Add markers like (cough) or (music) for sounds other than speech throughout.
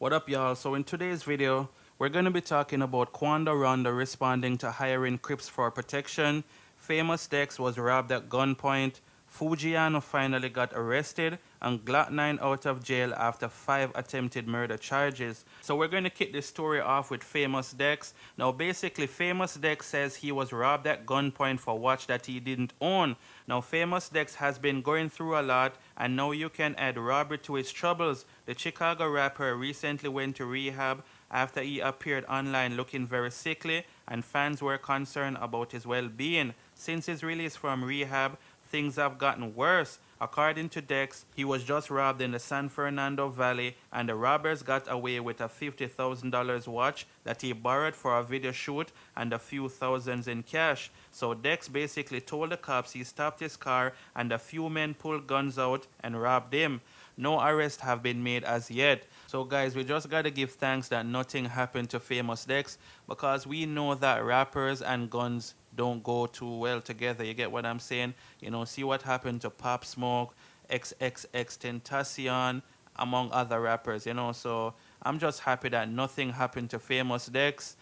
What up y'all? So in today's video, we're going to be talking about Quando Rondo responding to hiring Crips for protection, Famous Dex was robbed at gunpoint, Foogiano finally got arrested, and Glokknine out of jail after five attempted murder charges. So we're going to kick this story off with Famous Dex. Now basically Famous Dex says he was robbed at gunpoint for watch that he didn't own. Now Famous Dex has been going through a lot and now you can add robbery to his troubles. The Chicago rapper recently went to rehab after he appeared online looking very sickly and fans were concerned about his well-being. Since his release from rehab, things have gotten worse. According to Dex, he was just robbed in the San Fernando Valley and the robbers got away with a $50,000 watch that he borrowed for a video shoot and a few thousands in cash. So Dex basically told the cops he stopped his car and a few men pulled guns out and robbed him. No arrests have been made as yet. So guys, we just got to give thanks that nothing happened to Famous Dex because we know that rappers and guns don't go too well together. You get what I'm saying? You know, see what happened to Pop Smoke, XXXTentacion, among other rappers, you know. So I'm just happy that nothing happened to Famous Dex.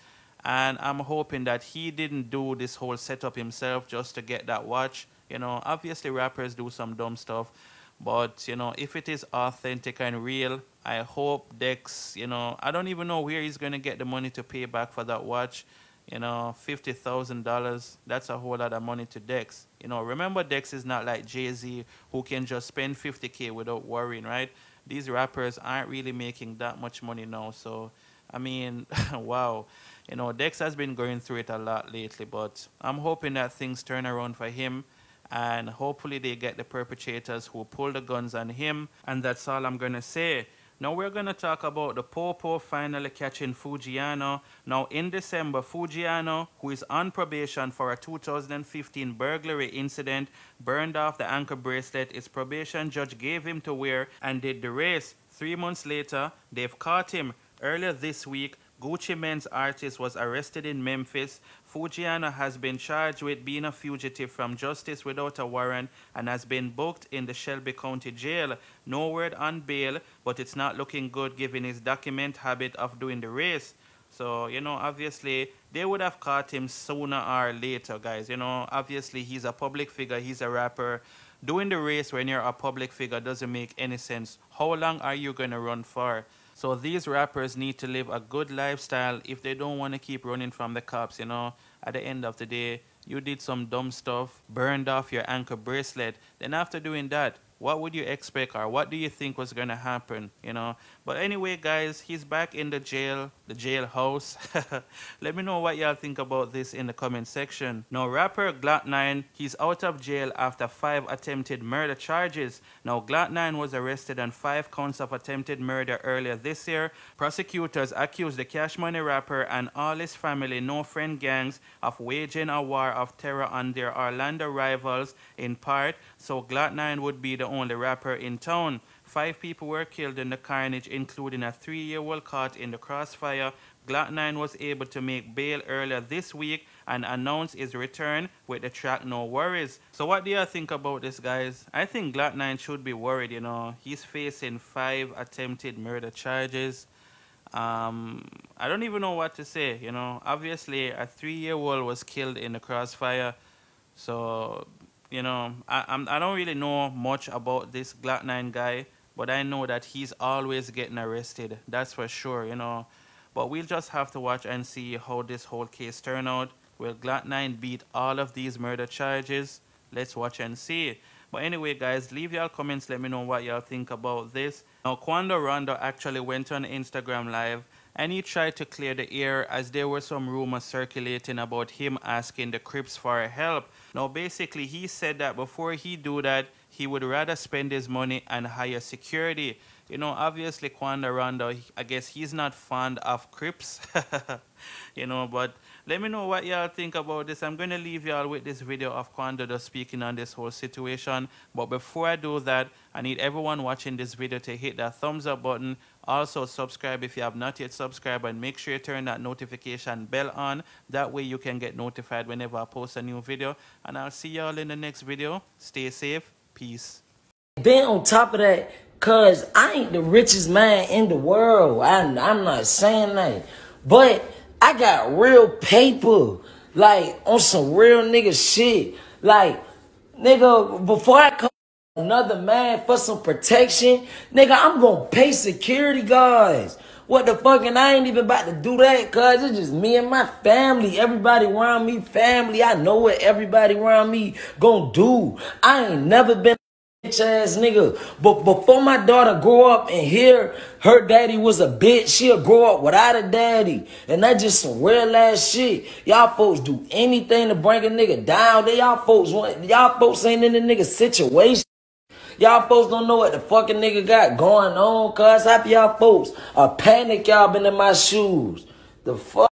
And I'm hoping that he didn't do this whole setup himself just to get that watch. You know, obviously rappers do some dumb stuff. But, you know, if it is authentic and real, I hope Dex, you know, I don't even know where he's going to get the money to pay back for that watch. You know, $50,000, that's a whole lot of money to Dex. You know, remember Dex is not like Jay-Z who can just spend 50K without worrying, right? These rappers aren't really making that much money now. So, I mean, (laughs) wow. You know, Dex has been going through it a lot lately, but I'm hoping that things turn around for him and hopefully they get the perpetrators who pull the guns on him. And that's all I'm going to say. Now we're going to talk about the Popo finally catching Foogiano. Now in December, Foogiano, who is on probation for a 2015 burglary incident, burned off the ankle bracelet his probation judge gave him to wear and did the race. Three months later, they've caught him. Earlier this week, Gucci Mane's artist was arrested in Memphis. Foogiano has been charged with being a fugitive from justice without a warrant and has been booked in the Shelby County Jail. No word on bail, but it's not looking good given his document habit of doing the race. So, you know, obviously, they would have caught him sooner or later, guys. You know, obviously, he's a public figure, he's a rapper. Doing the race when you're a public figure doesn't make any sense. How long are you going to run for? So these rappers need to live a good lifestyle if they don't want to keep running from the cops, you know. At the end of the day, you did some dumb stuff, burned off your ankle bracelet. Then after doing that, what would you expect or what do you think was going to happen you know? But anyway guys he's back in the jail the jailhouse. (laughs) Let me know what y'all think about this in the comment section. Now rapper Glokknine he's out of jail after five attempted murder charges. Now Glokknine was arrested on five counts of attempted murder earlier this year. Prosecutors accused the cash money rapper and all his family no friend gangs of waging a war of terror on their orlando rivals in part. So Glokknine would be the the only rapper in town. Five people were killed in the carnage, including a three-year-old caught in the crossfire. Glokknine was able to make bail earlier this week and announce his return with the track No Worries. So what do you think about this, guys? I think Glokknine should be worried, you know. He's facing five attempted murder charges. Um, I don't even know what to say, you know. Obviously, a three-year-old was killed in the crossfire. So you know, I, I'm, I don't really know much about this Glokknine guy, but I know that he's always getting arrested. That's for sure, you know. But we'll just have to watch and see how this whole case turn out. Will Glokknine beat all of these murder charges? Let's watch and see. But anyway, guys, leave y'all comments. Let me know what y'all think about this. Now, Quando Rondo actually went on Instagram Live and he tried to clear the air as there were some rumors circulating about him asking the Crips for help. Now basically he said that before he do that, he would rather spend his money and hire security. You know, obviously Quando Rondo, I guess he's not fond of Crips, (laughs) you know, but let me know what y'all think about this. I'm going to leave y'all with this video of Quando just speaking on this whole situation. But before I do that, I need everyone watching this video to hit that thumbs up button. Also, subscribe if you have not yet subscribed and make sure you turn that notification bell on. That way you can get notified whenever I post a new video. And I'll see y'all in the next video. Stay safe. Peace. Then on top of that, Cause I ain't the richest man in the world. I, I'm not saying that. But I got real paper. Like on some real nigga shit. Like, nigga, before I come another man for some protection, nigga, I'm gonna pay security guards. What the fuck? And I ain't even about to do that, cuz it's just me and my family. Everybody around me, family. I know what everybody around me gonna do. I ain't never been bitch ass nigga. But before my daughter grow up and hear her daddy was a bitch, she'll grow up without a daddy. And that's just some real ass shit. Y'all folks do anything to bring a nigga down. They y'all folks want y'all folks ain't in the nigga situation. Y'all folks don't know what the fucking nigga got going on, cuz. Half y'all folks are panic, y'all been in my shoes. The fuck?